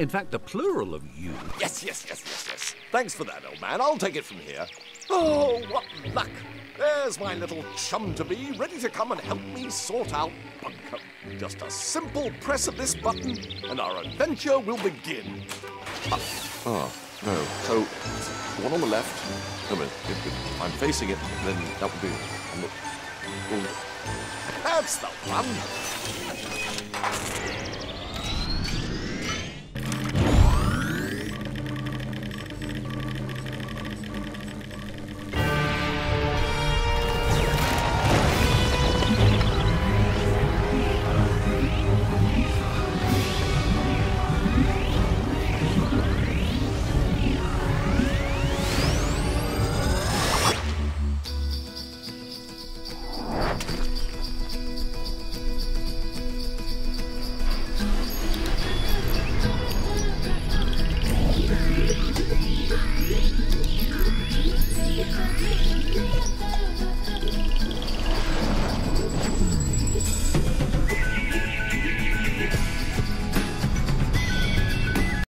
In fact, the plural of you. Yes, yes, yes, yes, yes. Thanks for that, old man. I'll take it from here. Oh, what luck! There's my little chum to be, ready to come and help me sort out Bunkum. Just a simple press of this button, and our adventure will begin. Oh, no. So, one on the left. No, but if, I'm facing it, then that would be. That's the one.